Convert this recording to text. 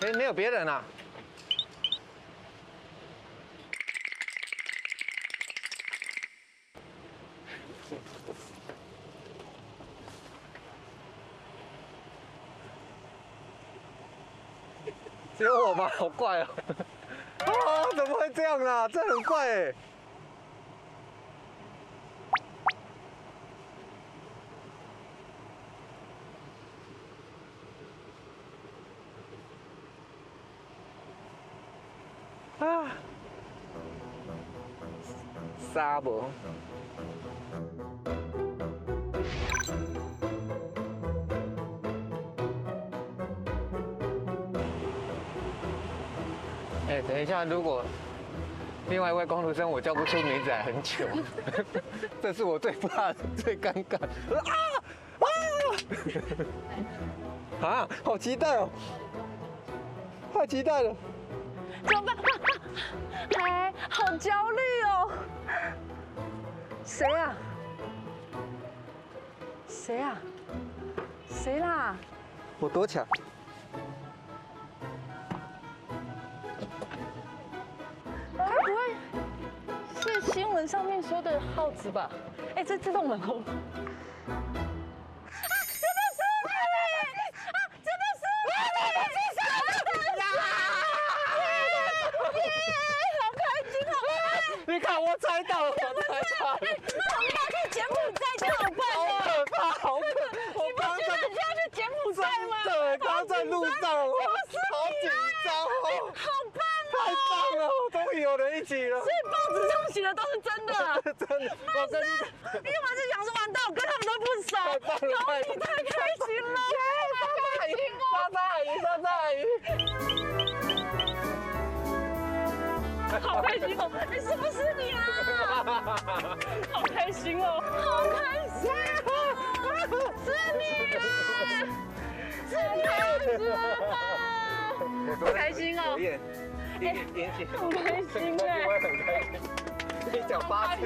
哎，没有别人啊。只有我吗？好怪哦！啊，怎么会这样呢？这很怪哎。啊，沙不？哎，等一下，如果另外一位公路生我叫不出名字，还很糗。这是我最怕、最尴尬。啊啊！啊，好期待哦！太期待了。怎么办？哎，好焦虑哦！谁啊？谁啊？谁啦？我躲起来。是新闻上面说的耗子吧？哎，这自动门后。你看，我猜到了，我猜到了。那我们要去柬埔寨就好办？好可怕，好可怕！你不觉得你要去柬埔寨吗？对，刚在路上，好紧张哦，好棒哦！太棒了，有人一起了。所以报纸上写的都是真的，真的。我跟你，你干嘛就想说完蛋，我跟他们都不熟，太棒了，太你太开心了，阿姨，莎莎阿姨，莎莎阿姨。好开心哦！哎，是不是你啊？好开心哦，好开心哦！是你啊！是你子啊！好开心哦！哎，点起，好开心哎！我也很开心，你讲八次。